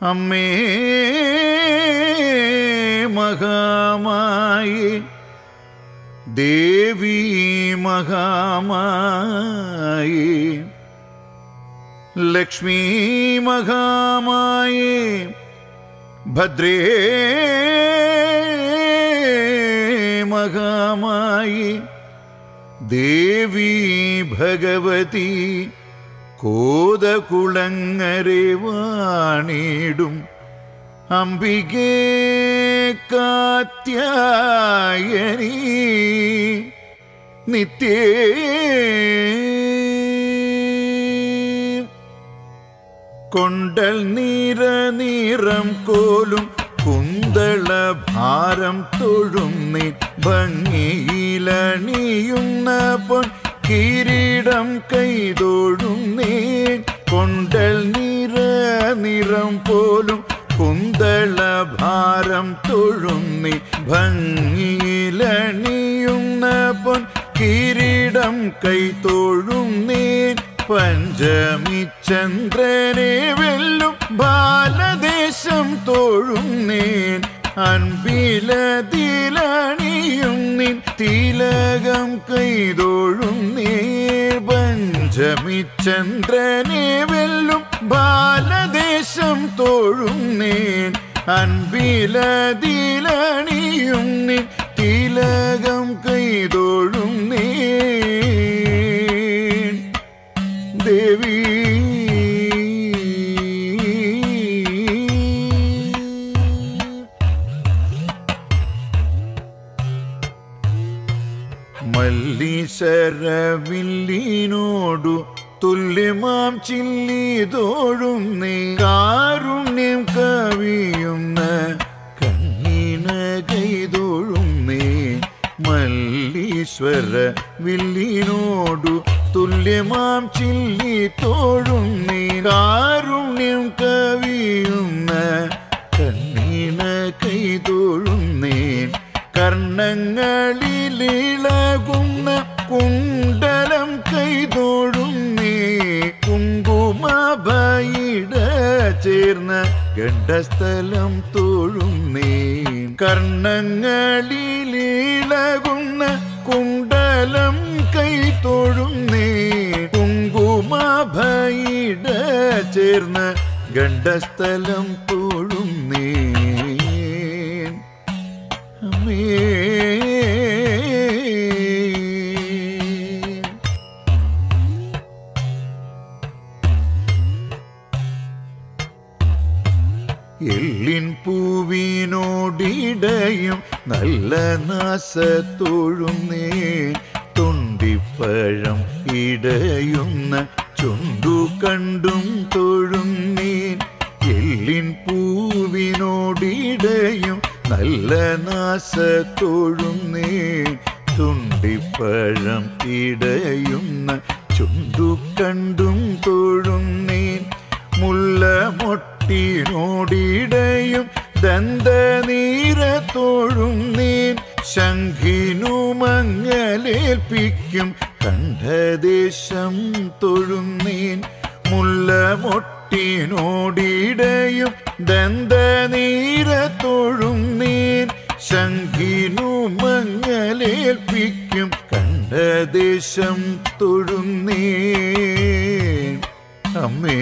അമ്മേ മഹാമായി ദേവി മഹാമായി ലക്ഷ്മി മഹാമായി ഭദ്രേ മഹാമായി ദേവി ഭഗവതി കോതകുളങ്ങരെ വാണിടും അംബികേ കാത്യായനി നിത്യേ. കൊണ്ടൽ നീര നീറം കോലും കുന്തള ഭാരം തൊഴുന്നി ഭംഗിയിലണിയുന്ന പൊൻ കിരീടം കൈതോടുന്നേ കൊണ്ടൽ നിറ നിറം പോലും കുന്തള ഭാരം തൊഴുന്നി. ഭംഗിയിലണിയുന്ന പൊൻ കിരീടം കൈതൊഴുന്നേൻ പഞ്ചമി ചന്ദ്രനെ വെല്ലും ബാലദേശം തോഴുന്നേൻ. അൻപിലതിലണിയും തിലകം കൈതോഴും പഞ്ചമി ചന്ദ്രനെ വെല്ലും ബാലദേശം അൻപിലതിലണിയും നിൻ. തിലകം കൈതോഴും നീ ദേവി മല്ലീശരവില്ലിനോടു തുല്യമാം ചില്ലിതോഴും നീ കാരുണ്യം കവിയുന്ന കണ്ണീന കൈതോഴും നീ മല്ലീശ്വര വില്ലിനോടു തുല്യമാം ചില്ലി തോഴും നീ കാരുണ്യം കവിയുന്ന കണ്ണീന കൈതോഴും നീ കർണങ്ങളിലിളകുന്ന ഗണ്ഡസ്ഥലം തോഴും നീ കർണങ്ങളിലിളകുന്ന കുണ്ടലം കൈ നീ കുങ്കുമഭയിട ചേർന്ന് ഗണ്ഡസ്ഥലം തോഴും നാസത്തോഴുന്നേ തുണ്ടിപ്പഴം ഇടയുന്ന ചുണ്ടു കണ്ടും തൊഴുന്നേൻ എല്ലിൻ പൂവിനോടിടയും നല്ല നാസത്തോഴുന്നേ തുണ്ടിപ്പഴം ഇടയുന്ന ചുണ്ടു കണ്ടും തൊഴുന്നേൻ മുല്ല മൊട്ടിനോടിടയും നീര നീൻ ശംഖിനു മങ്ങലേൽപ്പിക്കും കണ്ഠദേശം തൊഴുന്നീൻ മൊട്ടിനോടിടയും നീര നീൻ ശംഖിനു മങ്ങലേൽപ്പിക്കും കണ്ഠദേശം തൊഴുന്നീൻ. അമ്മേ.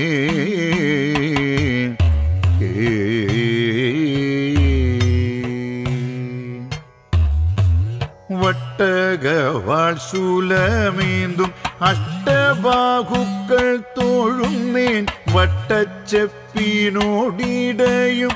ശൂലമേന്തും അഷ്ടബാഹുക്കൾ തോഴുന്നേൻ വട്ടച്ചെപ്പിനോടിടയും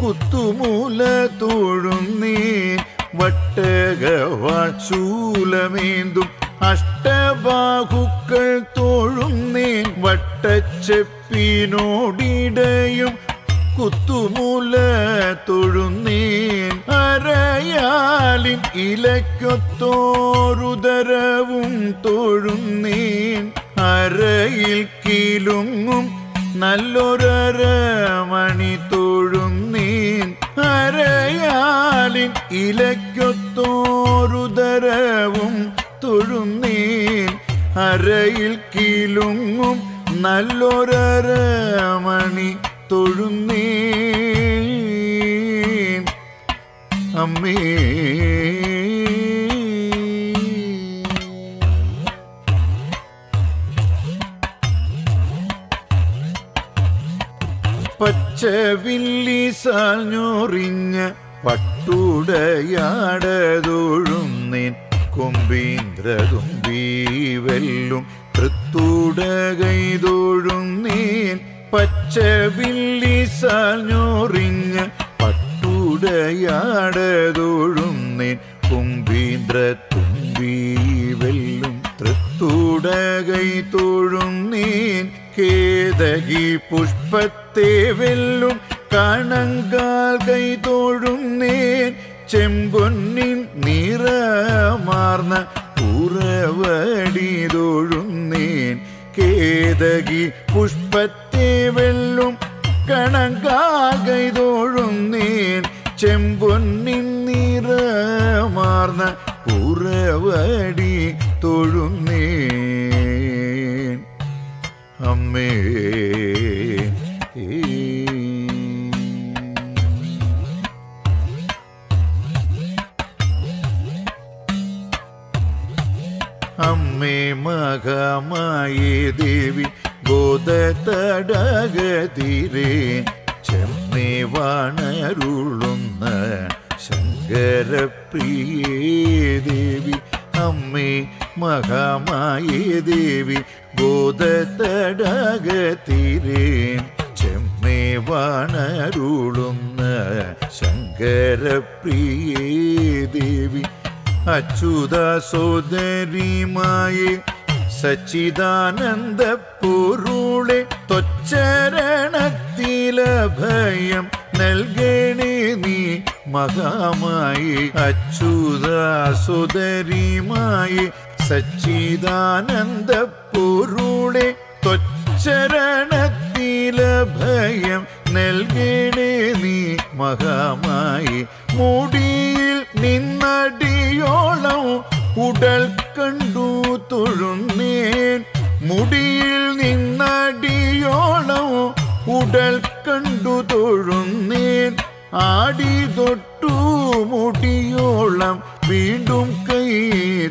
കുത്തുമൂല തോഴുന്നേൻ വട്ടകവാൾ ശൂലമേന്തും അഷ്ടബാഹുക്കൾ തോഴുന്നേൻ വട്ടച്ചെപ്പിനോടിടയും കുത്തുമൂല തൊഴുന്നീൻ അരയാലിൻ ഇലക്കൊത്തോരുദരവും തൊഴുന്നീൻ അരയിൽ കീലുങ്ങും നല്ലൊരമണി തൊഴുന്നീൻ അരയാലിൻ ഇലക്കൊത്തോരുദരവും തൊഴുന്നീൻ അരയിൽ കീലുങ്ങും നല്ലൊരമണി തൊഴുന്നീൻ അമ്മേ. പച്ചവില്ലിസാൽ സാഞ്ഞൊറിഞ്ഞ പട്ടുടയാടതൊഴുന്നേൻ. കൊമ്പീന്ദ്രതുമ്പീ വെല്ലും തൃത്തുടകൈതൊഴുന്നേൻ. പച്ചവില്ലിസാൽ ഞൊറിഞ്ഞ പട്ടുടയാടതൊഴുന്നേൻ. കുമ്പീന്ദ്ര തുമ്പി വെല്ലും തൃത്തുടകൈ തൊഴുന്നേൻ. കേതകി പുഷ്പത്തെ വെല്ലും കണങ്കാൽ കൈ തൊഴുന്നേൻ. ചെമ്പൊന്നിൻ നിറമാർന്ന ഉറവടി തൊഴുന്നേൻ. കേതകി പുഷ്പത്തെ വെള്ളും കണങ്കാകൈതോഴുന്നേൻ. ചെമ്പൊന്നിൻ നിറമാർന്ന ഉറവടി തൊഴുന്നേൻ. അമ്മേ അമ്മേ ബോധതടകതിരേ ചെമ്മേ വാണരുളുന്ന ശങ്കരപ്രിയേ ദേവി അമ്മേ മഹാമായേ ദേവി ബോധതടകതിരേ ചെമ്മേ വാണരുളുന്ന ശങ്കരപ്രിയേ ദേവി അച്യുത സോദരിമായെ സച്ചിദാനന്ദ പൊരുളെ തൊച്ചരണത്തിലഭയം നൽകണേ നീ മഹാമായി അച്യുതാസുതരിമായി സച്ചിദാനന്ദ പൊരുളെ തൊച്ചരണത്തിലഭയം നൽകണേ നീ മഹാമായി. മുടിയിൽ നിന്നടിയോളം ഉടൽ കണ്ടു തൊഴുന്നേൻ. മുടിയിൽ നിന്നടിയോളം ഉടൽ കണ്ടു തൊഴുന്നേൻ. ആടി തൊട്ടു മുടിയോളം വീണ്ടും കൈ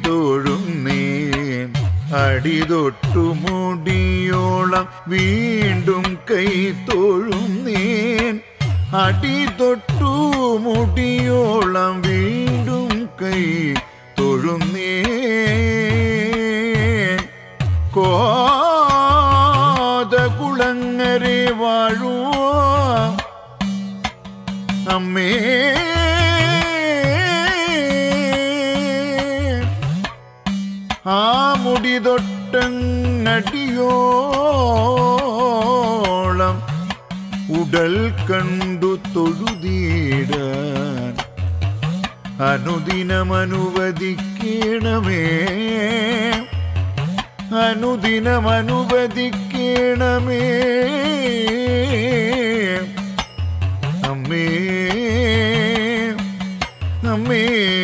തൊഴുന്നേൻ. അടി തൊട്ടു മുടിയോളം വീണ്ടും കൈ തൊഴുന്നേൻ. അടി തൊട്ടു മുടിയോളം വീണ്ടും കൈ തൊഴുന്നേൻ കോതകുളങ്ങരെ വാഴുവോ അമ്മേ ആ മുടി തൊട്ടങ്ങടിയോളം ഉടൽ കണ്ടു തൊഴുതീടാൻ അനുദിനമനുവദിക്കണമേ. അനുദിനമനുവദിക്കണമേ. അമ്മേ അമ്മേ.